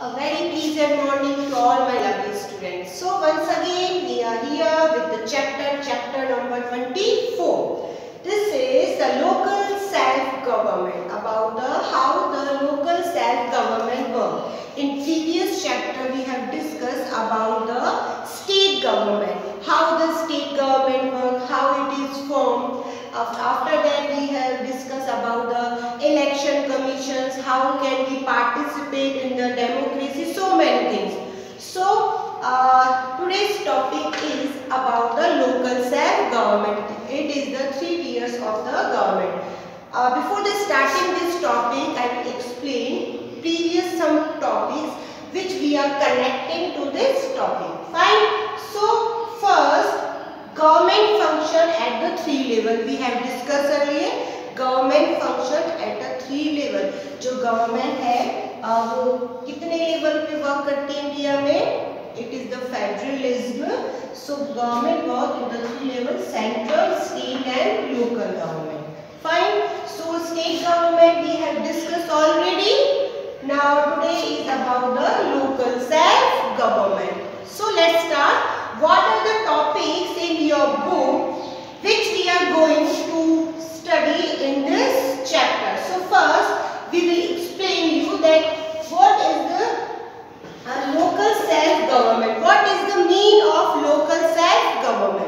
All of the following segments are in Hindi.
A very pleasant morning to all my lovely students. So once again we are here with the chapter, chapter number 24. This is the local self-government about the how the local self-government work. In previous chapter we have discussed about the state government, how the state government work, how it is formed. After that we have discussed about the commissions, how can we participate in the democracy, so many things. So uh, today's topic is about the local self-government. It is the three tiers of the government. Uh, before the starting this topic, I will explain previous some topics which we are connecting to this topic. Fine. So first Government function at the three level we have discussed earlier. Government function at a three level जो गवर्नमेंट है आ, वो कितने लेवल पे वर्क करती है इंडिया में? It is the federalism so government work in the three level central state and local government fine so state government we have discuss already now today is about the local self government so let's start what are the topics in your book which we are going to study in this chapter? So first we will explain you that what is the uh, local self-government. What is the mean of local self-government?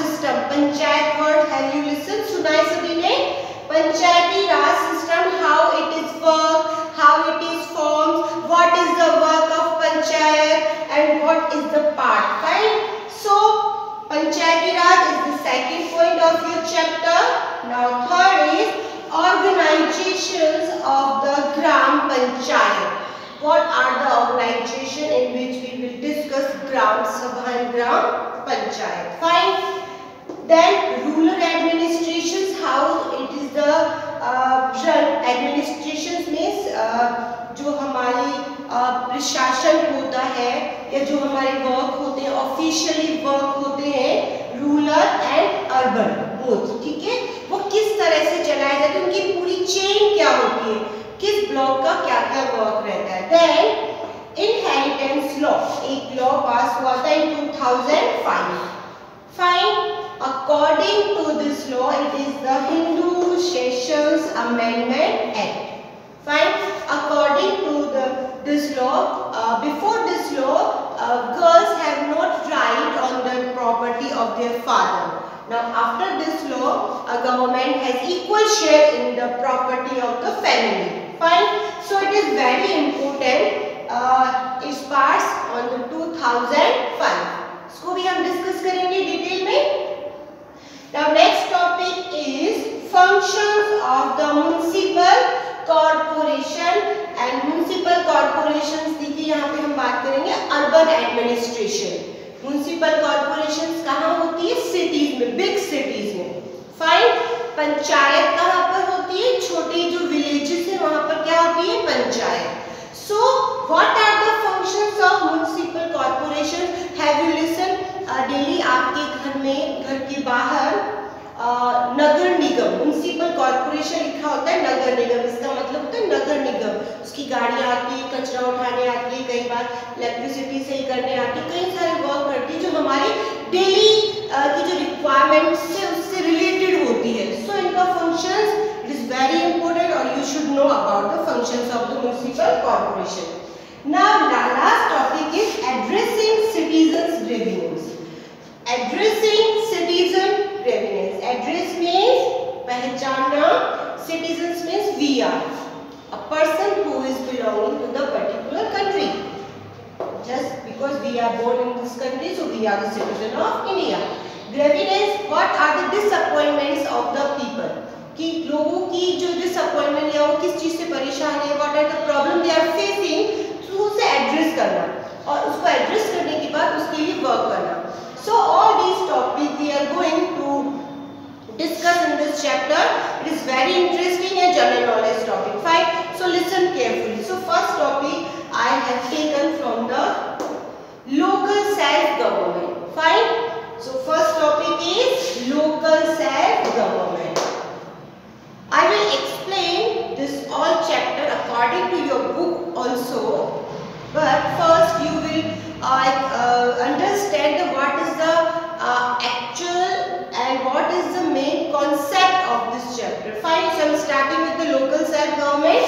system. Panchayat word have you listened? Sunai sabine panchayati system how it is work how it is formed what is the work of panchayat and what is the part right? So panchayati is the second point of your chapter. Now third is organizations of the gram panchayat. What are the organization in which we will discuss gram sabha and gram panchayat? Fine. Then rural administrations how it is the uh, administrations means uh, जो हमारी प्रशासन होता है या जो हमारे वर्क होते हैं ऑफिशियली वर्क होते हैं रूरल एंड अर्बन बोथ ठीक है? वो किस तरह से चलाए जाते हैं उनकी पूरी चेन क्या होती है? किस ब्लॉक का क्या क्या वर्क रहता है? देन इनहेरिटेंस लॉ एक लॉ पास हुआ था in 2005 fine According to this law it is the Hindu succession amendment act Fine. According to the this law, uh, before this law, uh, girls have not right on the property of their father. Now, after this law, a government has equal share in the property of the family. Fine. So, it is very important. Uh, it passed on the 2005. इसको भी हम डिस्कस करेंगे एडमिनिस्ट्रेशन म्यूनिसिपल कॉरपोरेशन कहाँ होती है? सिटीज़ में बिग सिटीज़ में. फाइन पंचायत कहाँ पर होती है? छोटे जो विलेजेस है, वहाँ पर क्या होती है? Panchayat. So what are the functions of municipal corporation have daily आपके घर में, घर के बाहर निगम म्यूनसिपल कॉर्पोरेशन लिखा होता है नगर निगम। इसका मतलब होता है नगर निगम। उसकी गाड़ियाँ आती है कचरा उठाने आती है कई बार इलेक्ट्रिसिटी सही करने आती है। कई सारे वर्क करती है जो हमारी डेली की जो रिक्वायरमेंट्स है उससे रिलेटेड होती है। सो इनका function it is very important और you should know about the function of the municipal corporation Now, last topic is addressing citizens' revenues. Addressing citizen revenues. Address means पहचानना. Citizens means we are a person who is belonging to the particular country. Just because we are born in this country, so we are the citizen of India. Grievances, what are the disappointments of the people? कि लोगों की जो डिसअपॉइंटमेंट या वो किस चीज़ से परेशान है what are the problem they are facing तो उसे एड्रेस करना और उसको एड्रेस करने के बाद उसके लिए वर्क करना so all these topic we are going to discuss in this chapter. It is very interesting and general knowledge topic. Fine. So listen carefully. So first topic i have taken from the local self government fine. So first topic is local self government I will explain this all chapter according to your book also. But first you will uh, uh, understand what is the uh, actual and what is the concept of this chapter. Fine. So I am starting with the local self-government.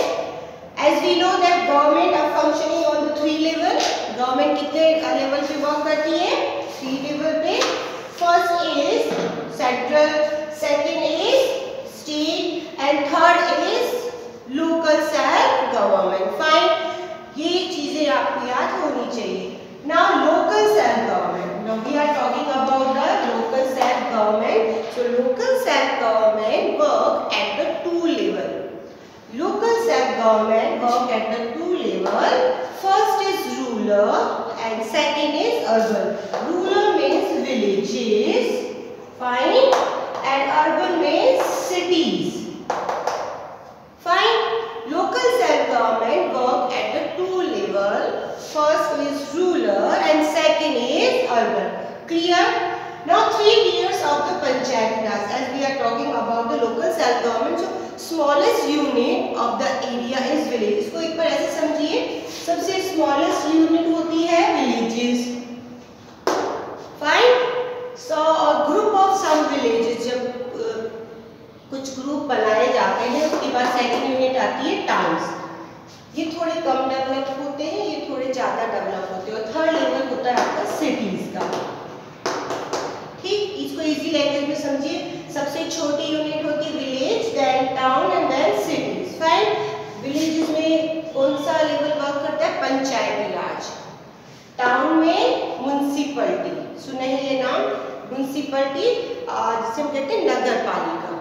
As we know that government are functioning on the three level. Government कितने level पे work करती है? Three level पे. First is central, government work at the two level. First is rural and second is urban. Rural means villages. Fine. And urban means cities. Fine. Local self-government work at the two level. First is rural and second is urban. Clear? Now three tiers of the Panchayat Raj as we are talking about the local self-government. So smallest unit of the area is village. इसको एक बार ऐसे समझिए सबसे smallest unit होती है. Fine? So, a group of some villages जब कुछ ग्रुप बनाए जाते हैं, उसके बाद सेकंड यूनिट आती है टाउन्स ये थोड़े कम डेवलप होते हैं, ये थोड़े ज़्यादा डेवलप होते हैं और थर्ड लेवल होता है आपका सिटीज़ का ठीक इसको इजी लैंग्वेज में समझिए सबसे छोटी यूनिट होती है village then town and then cities fine villages में कौन सा लेवल वर्क करता है? पंचायती राज। टाउन में म्यूनसिपलिटी सुने हैं ये नाम? म्यूनसिपलिटी जिसे हम कहते हैं नगर पालिका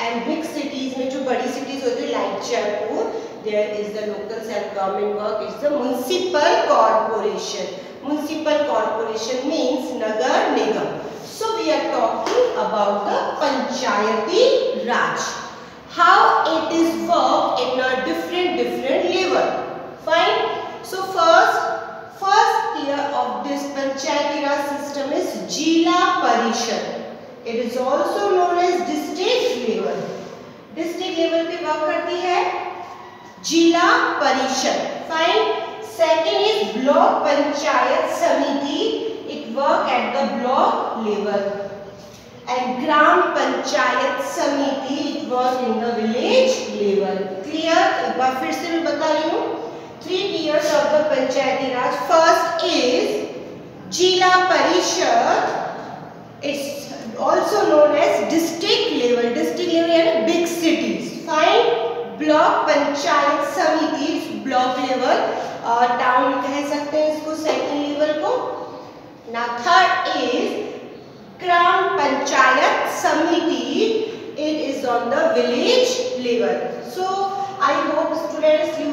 एंड बिग सिटीज़ में जो बड़ी सिटीज़ होती है like Jaipur there is the local self government work is the municipal corporation municipal corporation means Nagar Nigam so we are talking about the Panchayati Raj how it is worked in a different different level fine so first first tier of this panchayati raj system is jila parishad It is also known as district level. District level पे वर्क करती है जिला परिषद. Fine. Second is block panchayat samiti. It work at the block level. And gram panchayat samiti it work in the village level. Clear? एक बार फिर से मैं बता रही हूँ. Three tiers of the panchayati raj. First is जिला परिषद. It's also known as district level. District level यानी big cities. Fine. Block panchayat samiti block level. और टाउन कह सकते हैं इसको सेकंड लेवल को. Now third is Gram Panchayat समिति it is on the village level so I hope students you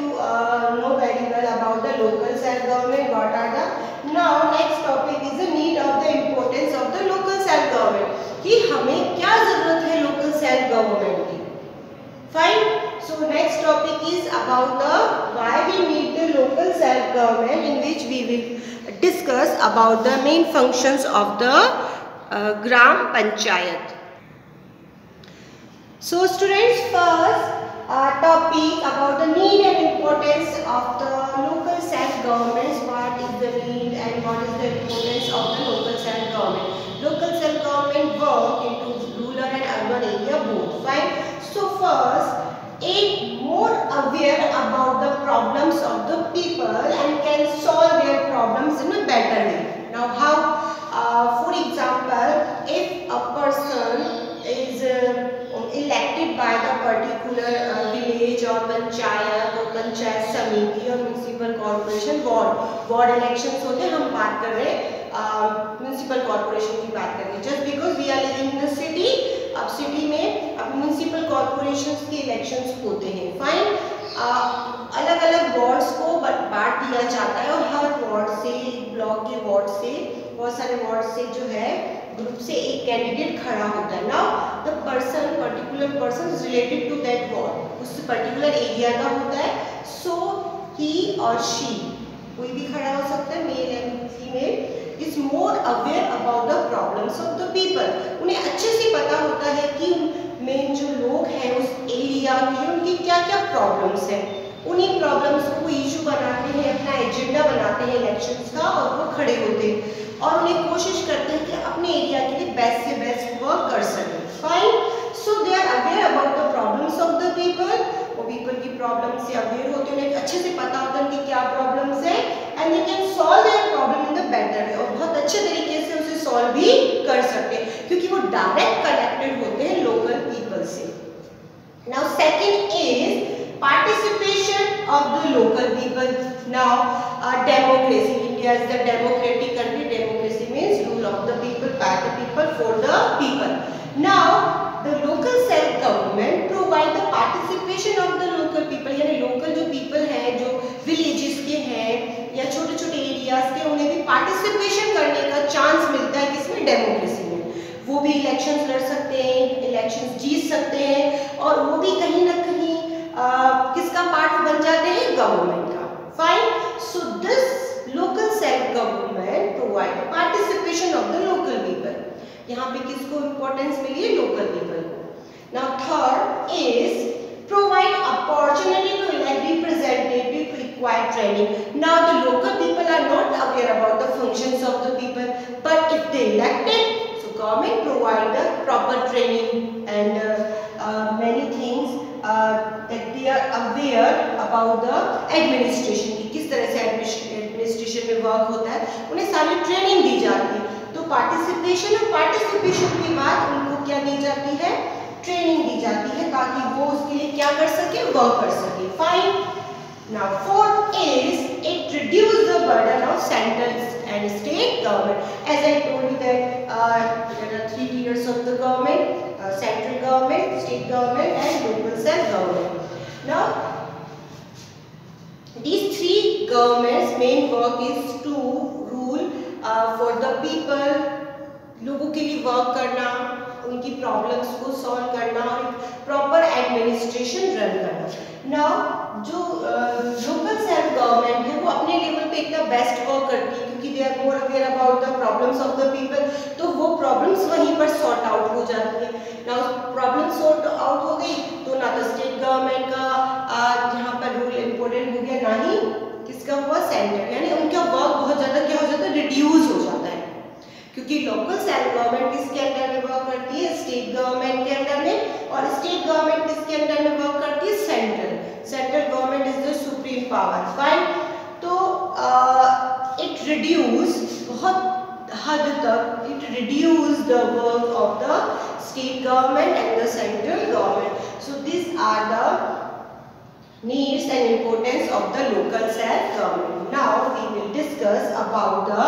know very well about the local self government what are the now next topic is the need of the importance of the local self government कि हमें क्या ज़रूरत है लोकल सेल्फ गवर्नमेंट की? Fine so next topic is about the why we need the local self government in which we will discuss about the main functions of the Gram Panchayat. So students first uh, topic about the need and importance of the local self-governments. What is the need and what is the importance of the local self-government? Local self-government work into rural and urban area both, Fine. So first, it more aware about the problems of the people and corporation ward, ward elections होते हम बात कर रहे हैं म्यूनसिपल कॉरपोरेशन की बात करें just because we are living the city अब सिटी में अब म्यूनसिपल कॉरपोरेशन के इलेक्शंस होते हैं। फाइन अलग अलग वार्ड्स को बांट दिया जाता है और हर वार्ड से ब्लॉक के वार्ड से बहुत सारे वार्ड से जो है ग्रुप से एक कैंडिडेट खड़ा होता है। Now the person particular person related to that ward उस पर्टिकुलर एरिया का होता है। सो ही और शी कोई भी खड़ा हो सकता है male and female is more aware about the problems of the people उन्हें अच्छे से पता होता है कि मेन जो लोग हैं उस एरिया के उनकी क्या क्या प्रॉब्लम्स हैं। उन्हीं प्रॉब्लम्स को इशू बनाते हैं, अपना एजेंडा बनाते हैं इलेक्शंस का और वो खड़े होते हैं। और उन्हें कोशिश करते हैं कि अपने एरिया के लिए बेस्ट से बेस्ट वर्क कर सकें। Fine so they are aware about the problems of the people वो पीपल की प्रॉब्लम से अवेयर होते हैं उन्हें अच्छे से पता होता है कि क्या प्रॉब्लम्स है and they can solve their problem in the better way और बहुत अच्छे तरीके से उसे सॉल्व भी कर सकते हैं क्योंकि वो डायरेक्ट कनेक्टेड होते हैं लोकल पीपल से now second is of the local people. Now, uh, democracy. India is the democratic country. Democracy means rule of the people, by the people, for the people. Now, the local self-government provide the participation of the local people. यानी local जो people हैं, जो villages के हैं या छोटे-छोटे areas के उन्हें भी participation करने का chance मिलता है किसमें democracy में। वो भी इलेक्शंस लड़ सकते हैं इलेक्शंस जीत सकते हैं और वो भी कहीं ना कहीं किसका पार्ट बन जाते हैं? गवर्नमेंट का। Fine so this local self government provide participation of the local people यहाँ पे किसको इंपॉर्टेंस मिली है? लोकल पीपल को। Now third is provide opportunity to elect representative require training now the local people are not aware about the functions of the people but if they elected so government provide the proper training and uh, uh, many things uh, that they are aware about the administration कि किस तरह से एडमिनिस्ट्रेशन में वर्क होता है उन्हें सारी ट्रेनिंग दी जाती है तो पार्टिसिपेशन और पार्टिसिपेशन के बाद उनको क्या दी जाती है ट्रेनिंग दी जाती है ताकि वो उसके लिए क्या कर सके वर्क कर सके। Fine now fourth is it reduce the burden of central and state government as I told you that three leaders of the government central government state government and local self government now these three governments main work is to rule for the people लोगों के लिए वर्क करना उनकी प्रॉब्लम्स को सॉल्व करना और प्रॉपर एडमिनिस्ट्रेशन रन करना। नाउ जो लोकल सेल्फ गवर्नमेंट है, वो अपने लेवल पे इतना बेस्ट वर्क करती है क्योंकि they are more aware about the problems of the people तो वो प्रॉब्लम्स वहीं पर सॉर्ट आउट हो जाती है। ना प्रॉब्लम सॉर्ट आउट हो गई तो ना तो स्टेट गवर्नमेंट का यहाँ पर रूल इम्पोर्टेंट हो गया, ना ही किसका हुआ सेंटर यानी उनका reduce it reduce the work of the state government and the central government. So these are the needs and importance of the local self-government. Now we will discuss about the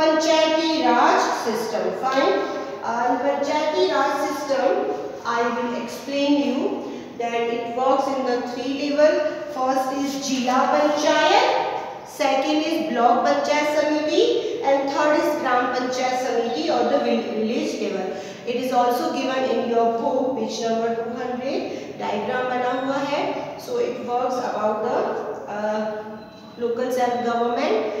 Panchayati Raj system. Fine. Uh, Panchayati Raj system, I will explain you that it works in the three level. First is Jila Panchayat, second is Block Panchayat Samiti, and third is Gram Panchayat Samiti or the village level. It is also given in your book, page number 200. Diagram बना हुआ है. So it works about the uh, local self government.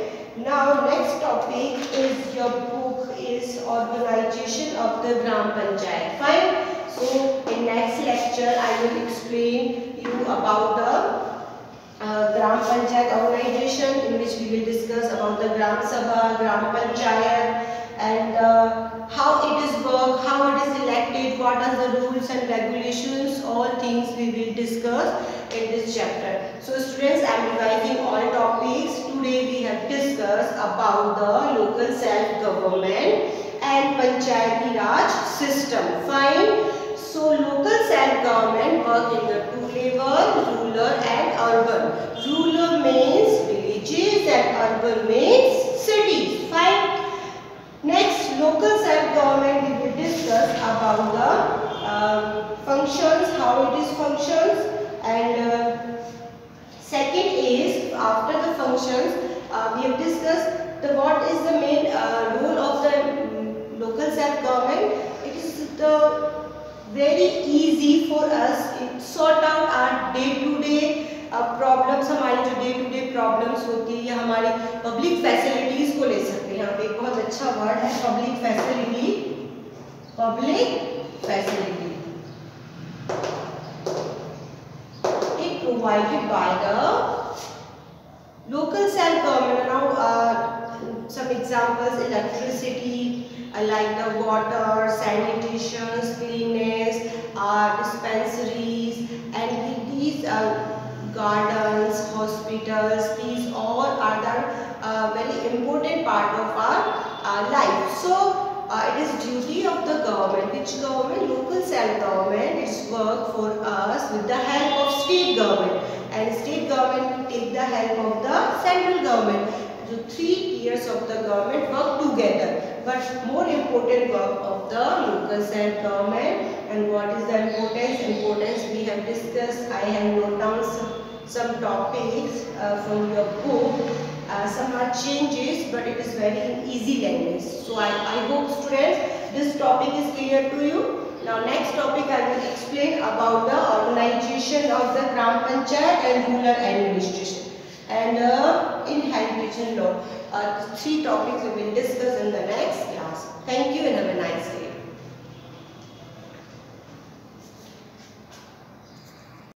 Now next topic is your book is organization of the Gram Panchayat. Fine. So in next lecture I will explain you about the uh, Gram Panchayat organization in which we will discuss about the Gram Sabha, Gram Panchayat and uh, how it is work, how it is elected, what are the rules and regulations, all things we will discuss in this chapter. So students, I am revising all topics. Today we have discussed about the local self-government and Panchayati Raj system. Fine. So local self-government work in the two level, and urban. Rural means villages and urban means cities. Fine. Next, local self-government we will discuss about the uh, functions, how it is functions and uh, functions, uh, we have discussed the what is the main uh, role of the um, local self-government. It is the very easy for us to sort out our day-to-day problems हमारी जो डे टू डे प्रॉब्लम्स होती है हमारी पब्लिक फैसिलिटीज़ को ले सकते हैं यहाँ पे एक बहुत अच्छा वर्ड है public facility public facility provided by the local self government now uh, some examples electricity uh, like the water sanitation cleanness uh, dispensaries and these uh, gardens hospitals these all are the uh, very important part of our uh, life so uh, it is duty of the government which government local self government its work for us with the help of state government and state government take the help of the central government. So three tiers of the government work together. But more important work of the local self-government and what is the importance? Importance we have discussed. I have noted down some, some topics uh, from your book. Uh, some are changes but it is very easy language. So I, I hope students this topic is clear to you. Now next topic I will explain about the organization of the Gram Panchayat and rural administration and uh, inheritance law. Uh, three topics we will discuss in the next class. Thank you and have a nice day.